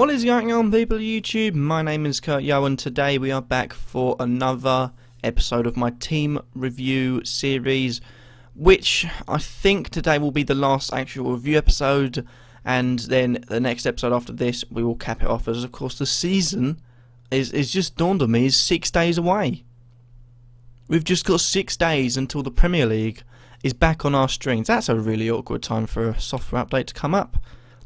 What is going on people YouTube? My name is Kurt Yo and today we are back for another episode of my team review series which I think today will be the last actual review episode and then the next episode after this we will cap it off as of course the season is, is just dawned on me is six days away. We've just got six days until the Premier League is back on our strings. That's a really awkward time for a software update to come up.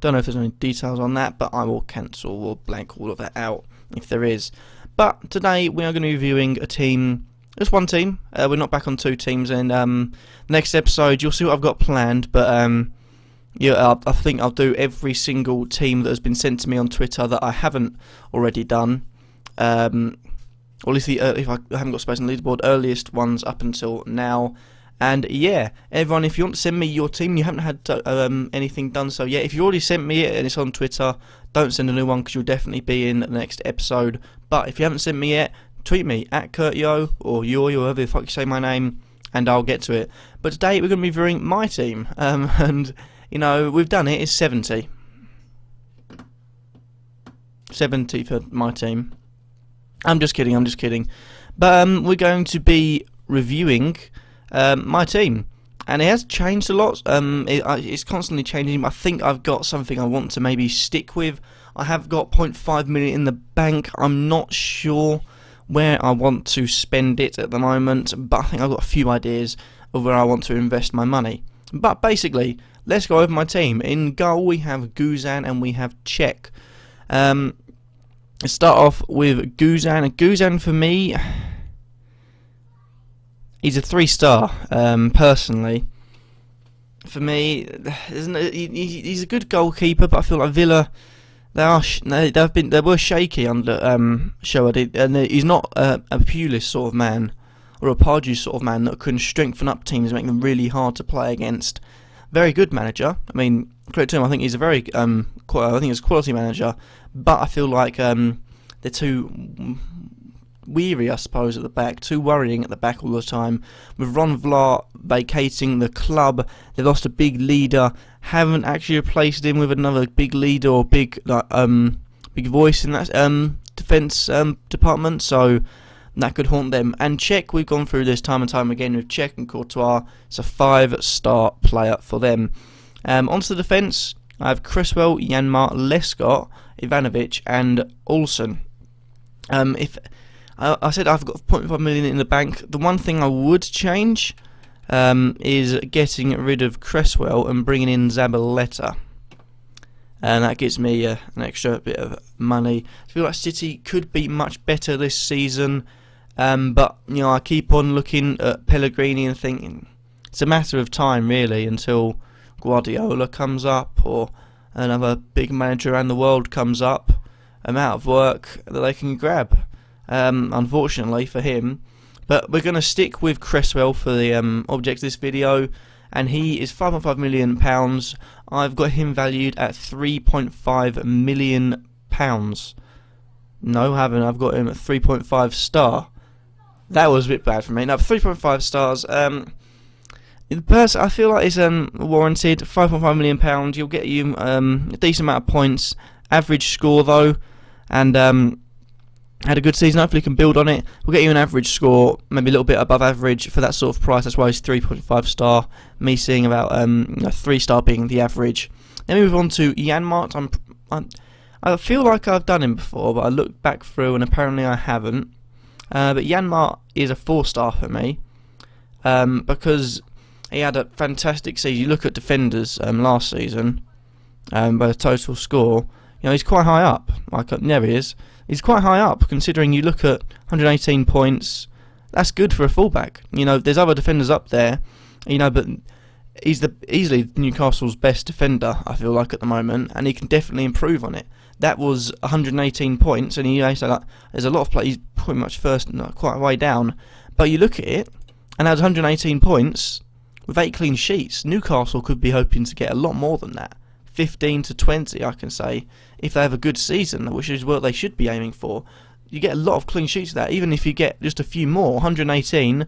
Don't know if there's any details on that, but I will cancel or blank all of that out if there is. But today we are going to be viewing a team, just one team. Uh, we're not back on two teams, and um, next episode you'll see what I've got planned. But um, yeah, I, I think I'll do every single team that has been sent to me on Twitter that I haven't already done. Um, or at least the, uh, if I haven't got space on the leaderboard, earliest ones up until now. And yeah, everyone, if you want to send me your team, you haven't had to, um, anything done so yet. If you already sent me it and it's on Twitter, don't send a new one because you'll definitely be in the next episode. But if you haven't sent me yet, tweet me at KurtYo or Yo, or whoever the fuck you say my name, and I'll get to it. But today we're going to be reviewing my team, um, and you know we've done it. It's 70, 70 for my team. I'm just kidding. I'm just kidding. But um, we're going to be reviewing um, my team, and it has changed a lot. Um, it, it's constantly changing. I think I've got something I want to maybe stick with. I have got 0.5 million in the bank. I'm not sure where I want to spend it at the moment, but I think I've got a few ideas of where I want to invest my money. But basically, let's go over my team. In goal, we have Guzan and we have Cech. Um, start off with Guzan. Guzan for me he's a three star um, personally. For me, isn't it, he, he's a good goalkeeper, but I feel like Villa they are they've been they were shaky under um, and he's not a, a Pulis sort of man or a Pardew sort of man that can strengthen up teams and make them really hard to play against. Very good manager. I mean, credit to him. I think he's a very um, I think he's a quality manager, but I feel like um, they're too weary, I suppose, at the back, too worrying at the back all the time. With Ron Vlaar vacating the club, they lost a big leader, haven't actually replaced him with another big leader or big like um big voice in that um defence um department, so that could haunt them. And Cech, we've gone through this time and time again with Cech and Courtois. It's a five-star player for them. Um, onto the defence, I have Cresswell, Janmaat, Lescott, Ivanovic, and Olsen. Um, if I, I said I've got 0.5 million in the bank. The one thing I would change um, is getting rid of Cresswell and bringing in Zabaleta. And that gives me uh, an extra bit of money. I feel like City could be much better this season, um, but you know I keep on looking at Pellegrini and thinking it's a matter of time really until Guardiola comes up or another big manager around the world comes up. I'm out of work that they can grab um, unfortunately for him. But we're going to stick with Cresswell for the um, object of this video, and he is 5.5 million pounds. I've got him valued at 3.5 million pounds. No, I haven't. I've got him at 3.5 star. That was a bit bad for me. Now, 3.5 stars. Um, the person I feel like is um warranted. 5.5 million pounds. You'll get you um a decent amount of points. Average score though, and um had a good season. Hopefully, can build on it. We'll get you an average score, maybe a little bit above average for that sort of price. That's why he's 3.5 star. Me seeing about um, a three star being the average. Then we move on to Janmaat. I'm, I'm, i feel like I've done him before, but I looked back through and apparently I haven't. Uh, but Janmaat is a four star for me um, because he had a fantastic season. You look at defenders um, last season um, by the total score. You know he's quite high up. Like uh, there he is He's quite high up considering you look at 118 points. That's good for a fullback. You know, there's other defenders up there, you know, but he's the easily Newcastle's best defender. I feel like at the moment, and he can definitely improve on it. That was 118 points, and he so like, there's a lot of play. He's pretty much first, quite way down. But you look at it, and that's 118 points with eight clean sheets. Newcastle could be hoping to get a lot more than that. 15 to 20, I can say, if they have a good season, which is what they should be aiming for. You get a lot of clean sheets of that, even if you get just a few more, 118,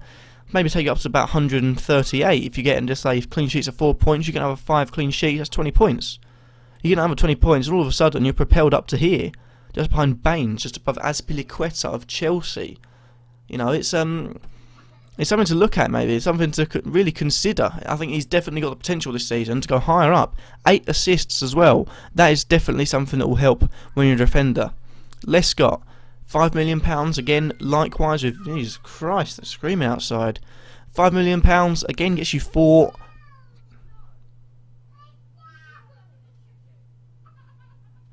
maybe take it up to about 138. If you get, just say, clean sheets of 4 points, you can have a 5 clean sheets, that's 20 points. you get another 20 points, and all of a sudden you're propelled up to here, just behind Baines, just above Azpilicueta of Chelsea. You know, it's um, it's something to look at. Maybe it's something to really consider. I think he's definitely got the potential this season to go higher up. Eight assists as well. That is definitely something that will help when you're a defender. Lescott, five million pounds again. Likewise with Jesus Christ, they're screaming outside. Five million pounds again gets you four.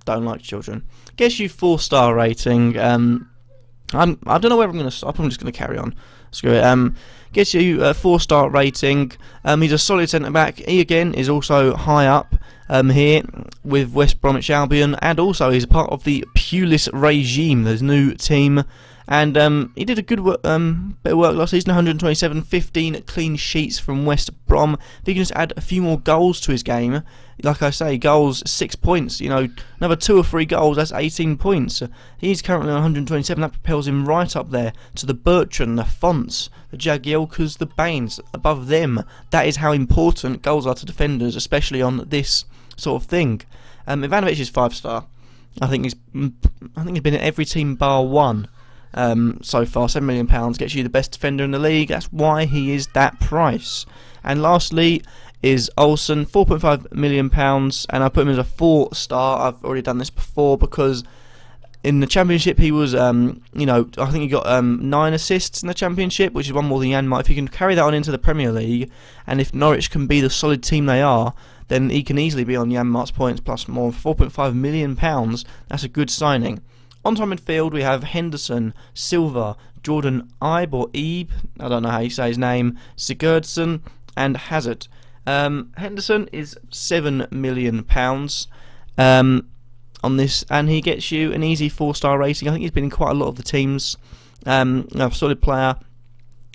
Don't like children. Gets you four star rating. Um, I'm. I don't know where I'm gonna stop. I'm just gonna carry on. Screw it. Um, gets you a four star rating. Um, he's a solid centre back. He again is also high up um, here with West Bromwich Albion, and also he's a part of the Pulis regime, the new team and um, he did a good um, bit of work last season 127, 15 clean sheets from West Brom. If he can just add a few more goals to his game, like I say, goals, six points, you know, another two or three goals, that's 18 points. He's currently on 127, that propels him right up there to the Bertrand, the Fontes, the Jagielkas, the Baines, above them. That is how important goals are to defenders, especially on this sort of thing. Um, Ivanovic is five star. I think he's, I think he's been in every team bar one um, so far. £7 million gets you the best defender in the league. That's why he is that price. And lastly is Olsen, £4.5 million, and I put him as a 4 star. I've already done this before because in the championship he was um, you know I think he got um, nine assists in the championship which is one more than Janmaat if you can carry that on into the Premier League and if Norwich can be the solid team they are then he can easily be on Janmaat's points plus more 4.5 million pounds that's a good signing on top midfield, we have Henderson, Silva, Jordan Ibe or Ebe, I don't know how you say his name, Sigurdsson, and Hazard. Um, Henderson is seven million pounds um, on this, and he gets you an easy four-star rating. I think he's been in quite a lot of the teams. Um, a solid player.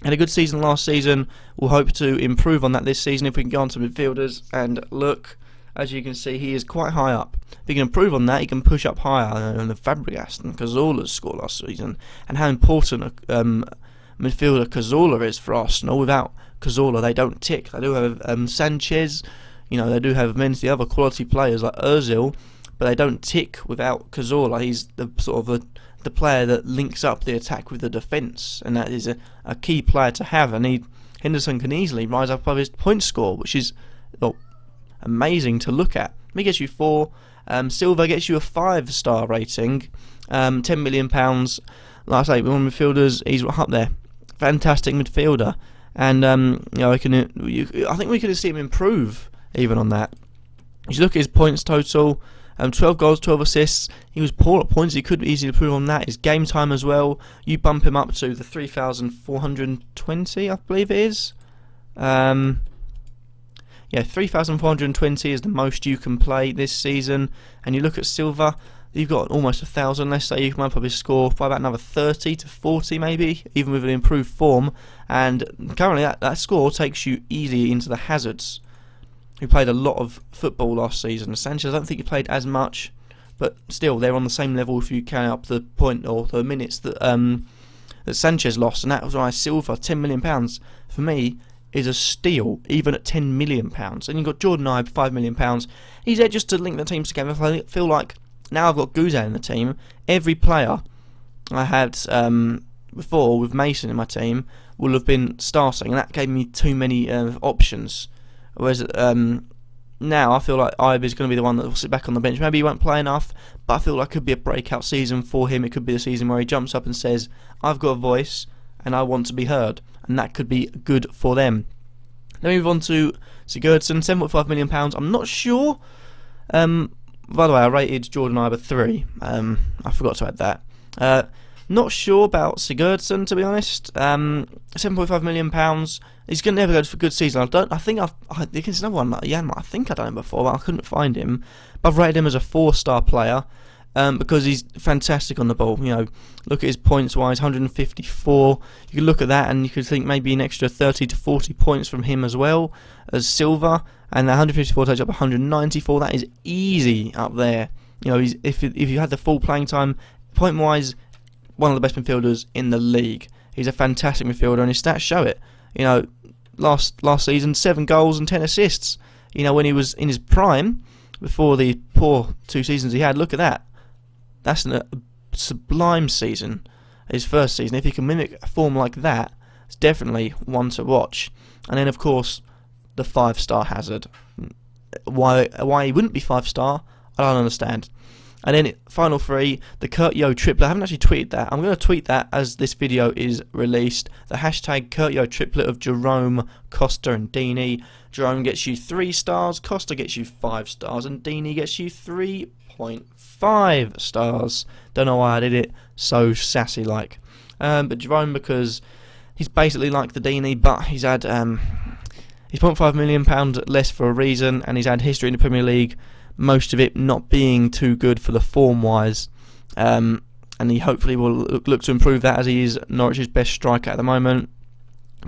Had a good season last season. We'll hope to improve on that this season if we can go on to midfielders and look as you can see, he is quite high up. If he can improve on that, he can push up higher than the Fabregas and Cazorla's score last season, and how important a um, midfielder Cazorla is for Arsenal. Without Cazorla, they don't tick. They do have um, Sanchez, you know, they do have many other quality players like Ozil, but they don't tick without Cazorla. He's the sort of the, the player that links up the attack with the defence, and that is a, a key player to have. And he, Henderson can easily rise up above his point score, which is amazing to look at. He gets you four. Um, Silva gets you a five star rating. Um, Ten million pounds. Like I say, one midfielders, he's up there. Fantastic midfielder, and um, you know I can. You, I think we could see him improve even on that. You look at his points total. Um, 12 goals, 12 assists. He was poor at points. He could easily improve on that. His game time as well. You bump him up to the 3,420, I believe it is. Um, yeah, 3,420 is the most you can play this season. And you look at Silva, you've got almost a thousand. Let's say you can probably score by about another 30 to 40, maybe, even with an improved form. And currently, that, that score takes you easily into the hazards. Who played a lot of football last season. Sanchez, I don't think he played as much, but still, they're on the same level if you count up the point or the minutes that um, that Sanchez lost, and that was why Silva, 10 million pounds. For me, is a steal, even at £10 million. And you've got Jordan Ibe, £5 million. He's there just to link the teams together. I feel like now I've got Guzan in the team, every player I had um, before with Mason in my team will have been starting, and that gave me too many uh, options. Whereas um, now I feel like Ibe is going to be the one that will sit back on the bench. Maybe he won't play enough, but I feel like it could be a breakout season for him. It could be a season where he jumps up and says, I've got a voice and I want to be heard and that could be good for them. Then we move on to Sigurdsson, £7.5 million. I'm not sure. Um, by the way, I rated Jordan Iber 3. Um, I forgot to add that. Uh, not sure about Sigurdsson, to be honest. Um, £7.5 million. He's going to never go for a good season. I don't. I think I've. I it's another one. Janmaat. I think I've done him before, but I couldn't find him. But I've rated him as a four-star player um, because he's fantastic on the ball. You know, look at his points wise, 154. You could look at that and you could think maybe an extra 30 to 40 points from him as well as Silva, and that 154 takes up 194. That is easy up there. You know, if if you had the full playing time, point wise, one of the best midfielders in the league. He's a fantastic midfielder, and his stats show it. You know, last last season, seven goals and ten assists. You know, when he was in his prime, before the poor two seasons he had. Look at that. That's a uh, sublime season. His first season. If he can mimic a form like that, it's definitely one to watch. And then, of course, the five star Hazard. Why why he wouldn't be five star, I don't understand. And then final three, the Kurt Yo triplet. I haven't actually tweeted that. I'm going to tweet that as this video is released. The hashtag Kurt Yo triplet of Jerome, Costa, and Deeney. Jerome gets you three stars, Costa gets you five stars, and Deeney gets you 3.5 stars. Don't know why I did it so sassy like. Um, but Jerome because he's basically like the Deeney, but he's had um, he's 0.5 million pound less for a reason, and he's had history in the Premier League most of it not being too good for the form wise. Um, and he hopefully will look, look, to improve that as he is Norwich's best striker at the moment.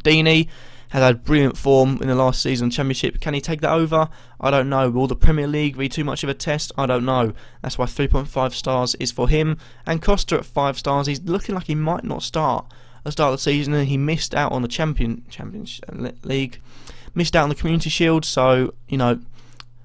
Deeney has had brilliant form in the last season championship. Can he take that over? I don't know. Will the Premier League be too much of a test? I don't know. That's why 3.5 stars is for him. And Costa at 5 stars, he's looking like he might not start at the start of the season and he missed out on the champion Champions League. Missed out on the Community Shield, so, you know,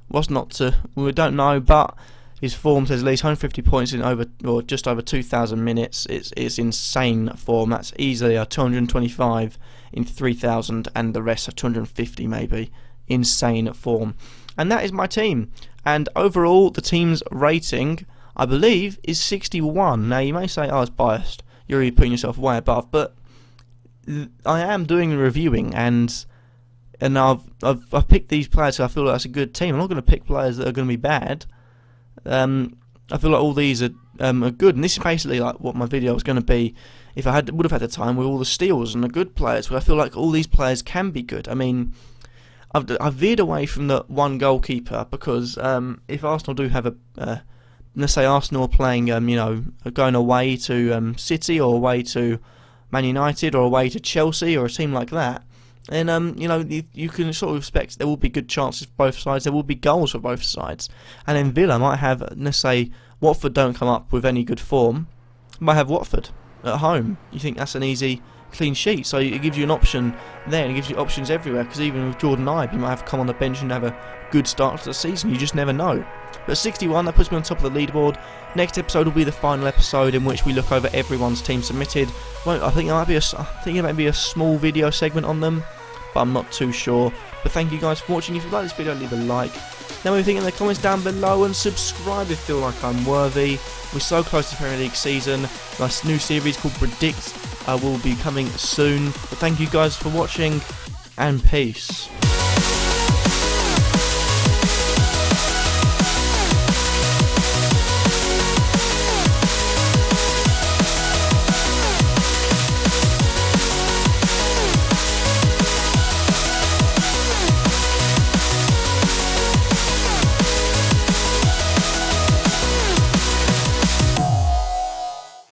was not to. We don't know, but his form says at least 150 points in over or just over 2,000 minutes. It's it's insane form. That's easily a 225 in 3,000, and the rest are 250 maybe. Insane form, and that is my team. And overall, the team's rating, I believe, is 61. Now you may say, "Oh, it's biased." You're really putting yourself way above, but I am doing the reviewing and and I've, I've I've picked these players because I feel like that's a good team. I'm not going to pick players that are going to be bad. Um, I feel like all these are um, are good, and this is basically like what my video was going to be if I had would have had the time with all the steals and the good players. But I feel like all these players can be good. I mean, I've I've veered away from the one goalkeeper because um, if Arsenal do have a uh, let's say Arsenal are playing, um, you know, going away to um, City or away to Man United or away to Chelsea or a team like that, and um, you know you, you, can sort of expect there will be good chances for both sides. There will be goals for both sides, and then Villa might have let's say Watford don't come up with any good form, might have Watford at home. You think that's an easy clean sheet, so it gives you an option there, it gives you options everywhere. Because even with Jordan Ibe, you might have come on the bench and have a good start to the season. You just never know. But 61, that puts me on top of the leaderboard. Next episode will be the final episode in which we look over everyone's team submitted. I think it might be a, I think it might be a small video segment on them but I'm not too sure. But thank you guys for watching. If you like this video, leave a like. Let me think in the comments down below and subscribe if you feel like I'm worthy. We're so close to Premier League season. My new series called Predict uh, will be coming soon. But thank you guys for watching and peace.